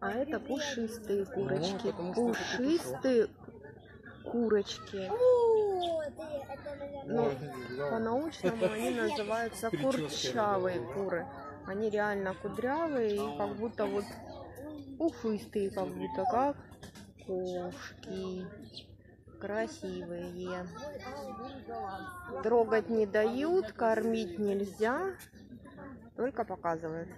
А это пушистые курочки. Ну, потому Пушистые курочки. Но по-научному они называются курчавые куры. Они реально кудрявые и как будто вот пушистые, как будто как кошки. Красивые. Трогать не дают, кормить нельзя, только показывают.